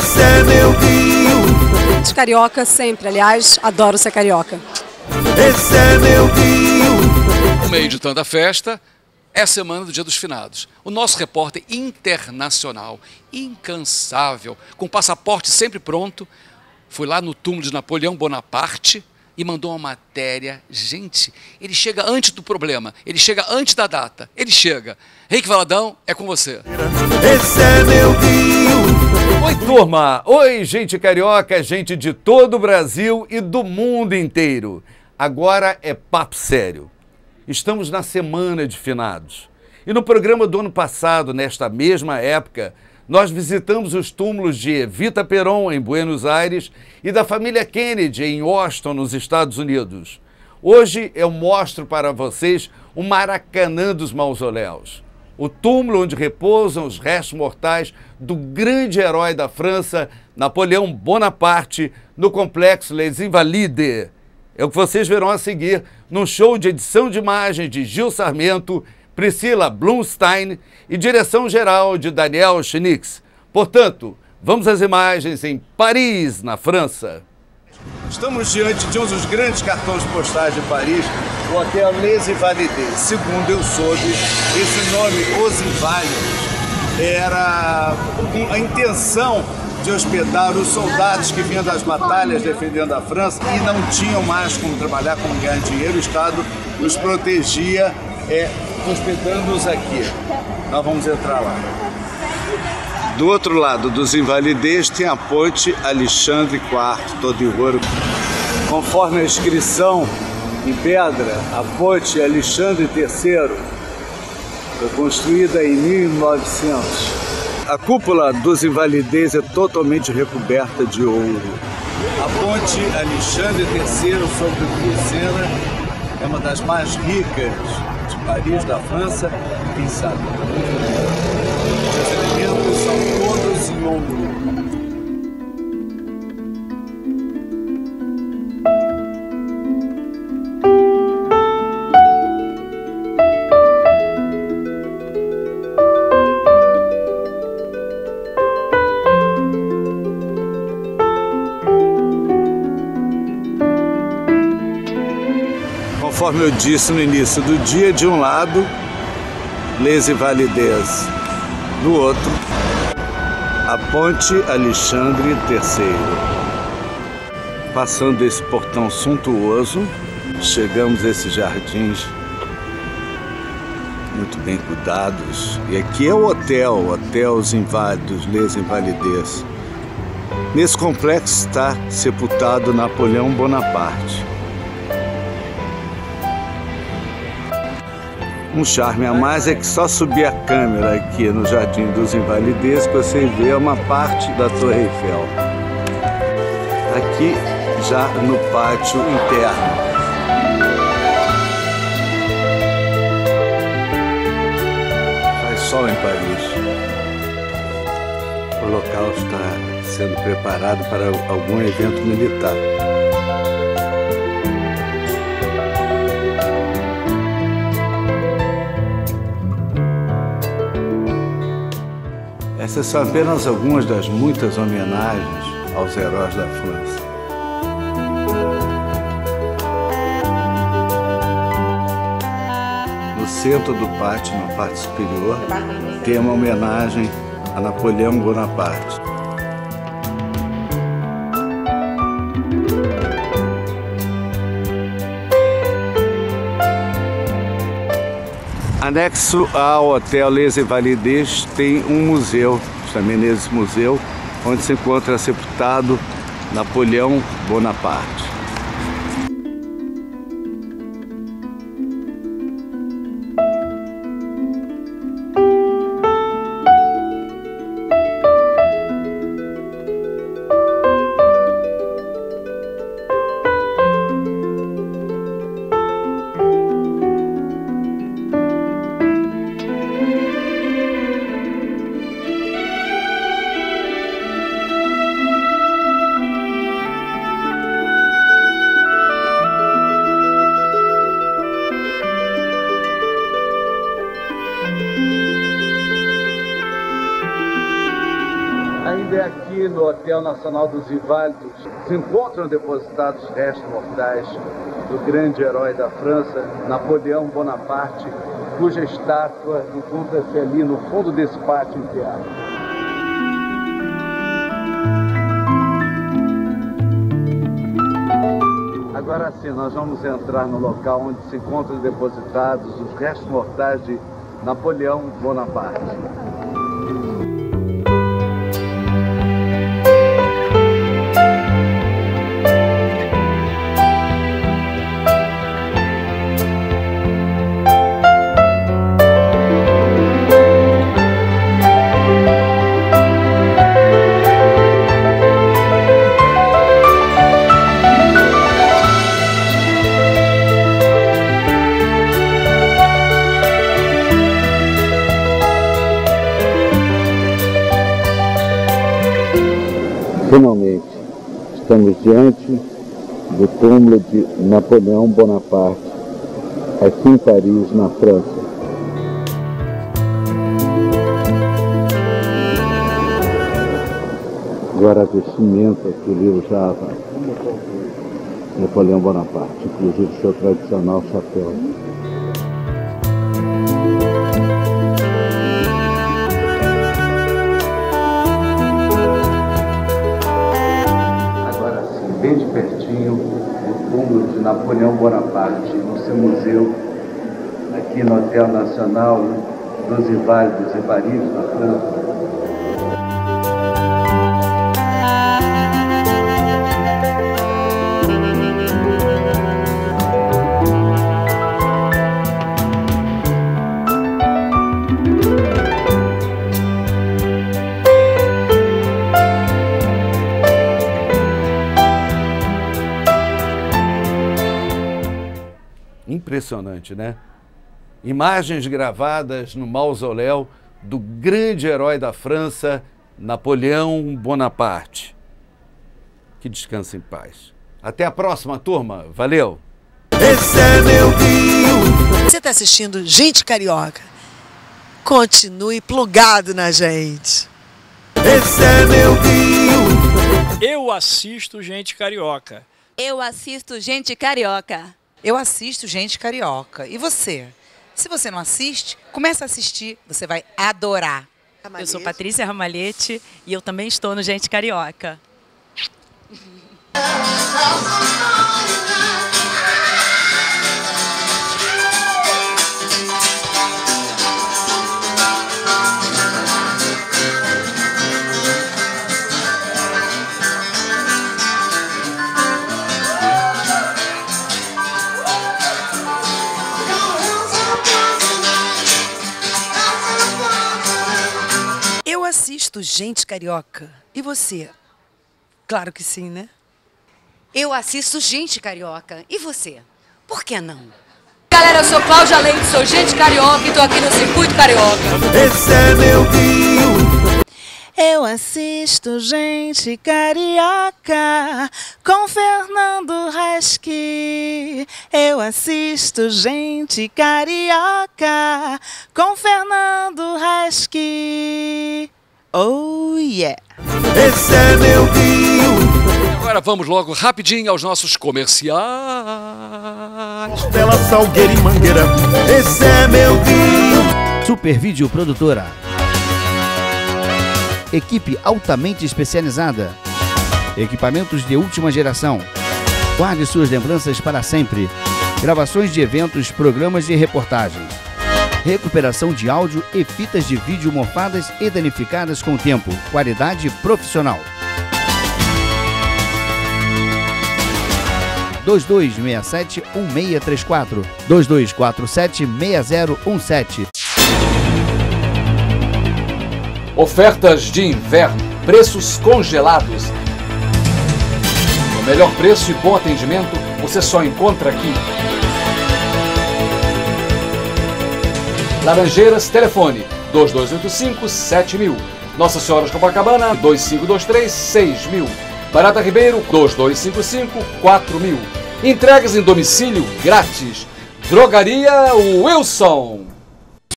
Esse é meu Rio. De carioca sempre, aliás, adoro ser carioca. Esse é meu Rio. No meio de tanta festa, é a semana do Dia dos Finados. O nosso repórter internacional, incansável, com o passaporte sempre pronto, foi lá no túmulo de Napoleão Bonaparte e mandou uma matéria. Gente, ele chega antes do problema, ele chega antes da data, ele chega. Reiki Valadão, é com você. Esse é meu Rio. Oi, turma! Oi, gente carioca, gente de todo o Brasil e do mundo inteiro. Agora é papo sério. Estamos na semana de finados. E no programa do ano passado, nesta mesma época, nós visitamos os túmulos de Evita Peron, em Buenos Aires, e da família Kennedy, em Washington, nos Estados Unidos. Hoje eu mostro para vocês o Maracanã dos Mausoléus, o túmulo onde repousam os restos mortais do grande herói da França, Napoleão Bonaparte, no complexo Les Invalides. É o que vocês verão a seguir num show de edição de imagens de Gil Sarmento Priscila Blumstein e direção geral de Daniel Chenix. Portanto, vamos às imagens em Paris, na França. Estamos diante de um dos grandes cartões postais de Paris, o Hotel Les Invalides. Segundo eu soube, esse nome, Os Inválidos, era a intenção de hospedar os soldados que vinham das batalhas defendendo a França e não tinham mais como trabalhar, como ganhar dinheiro. O Estado os protegia é, hospedando-os aqui. Nós vamos entrar lá. Do outro lado dos invalidez tem a ponte Alexandre IV, todo em ouro. Conforme a inscrição em pedra, a ponte Alexandre III foi construída em 1900. A cúpula dos invalidez é totalmente recoberta de ouro. A ponte Alexandre III sobre o Sena é uma das mais ricas Paris, da França, quem sabe. Os elementos são conforme eu disse no início do dia, de um lado, Les Validez, do outro, a Ponte Alexandre III. Passando esse portão suntuoso, chegamos a esses jardins muito bem cuidados. E aqui é o hotel, Hotel Os Inválidos, Les Invalidez. Nesse complexo está sepultado Napoleão Bonaparte. Um charme a mais é que só subir a câmera aqui no Jardim dos Invalidez que você vê uma parte da Torre Eiffel. Aqui já no pátio interno. Faz sol em Paris. O local está sendo preparado para algum evento militar. Essas são apenas algumas das muitas homenagens aos heróis da França. No centro do pátio, na parte superior, tem uma homenagem a Napoleão Bonaparte. Anexo ao Hotel Les Invalides tem um museu, também museu, onde se encontra sepultado Napoleão Bonaparte. No Hotel Nacional dos Inválidos se encontram depositados restos mortais do grande herói da França, Napoleão Bonaparte, cuja estátua encontra-se ali no fundo desse pátio interno. Agora sim, nós vamos entrar no local onde se encontram depositados os restos mortais de Napoleão Bonaparte. Finalmente, estamos diante do túmulo de Napoleão Bonaparte, aqui em Paris, na França. Agora a vestimenta que livro já Napoleão Bonaparte, inclusive seu tradicional chapéu. Bem de pertinho, o túmulo de Napoleão Bonaparte, no seu museu, aqui no Hotel Nacional dos Inválidos em Paris, na França. Impressionante, né? Imagens gravadas no mausoléu do grande herói da França, Napoleão Bonaparte. Que descanse em paz. Até a próxima, turma. Valeu! Esse é meu Rio. Você está assistindo Gente Carioca? Continue plugado na gente. Esse é meu Rio. Eu assisto Gente Carioca. Eu assisto Gente Carioca. Eu assisto Gente Carioca. E você? Se você não assiste, comece a assistir. Você vai adorar. Eu sou Patrícia Ramalhete e eu também estou no Gente Carioca. assisto Gente Carioca. E você? Claro que sim, né? Eu assisto Gente Carioca. E você? Por que não? Galera, eu sou Cláudia Leite, sou gente carioca e tô aqui no Circuito Carioca. Esse é meu Rio. Eu assisto Gente Carioca com Fernando Reschke. Eu assisto Gente Carioca com Fernando Reschke. Oh yeah! Esse é meu Rio. Agora vamos logo rapidinho aos nossos comerciais. Bela Salgueira e Mangueira. Esse é meu Rio. Super Vídeo Produtora. Equipe altamente especializada. Equipamentos de última geração. Guarde suas lembranças para sempre. Gravações de eventos, programas de reportagens. Recuperação de áudio e fitas de vídeo mofadas e danificadas com o tempo. Qualidade profissional. 2267 1634 2247 6017 Ofertas de inverno, preços congelados. O melhor preço e bom atendimento você só encontra aqui. Laranjeiras, telefone 2285 7000. Nossa Senhora de Copacabana 2523 6000. Barata Ribeiro 2255 4000. Entregas em domicílio grátis. Drogaria Wilson.